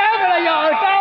seven yards.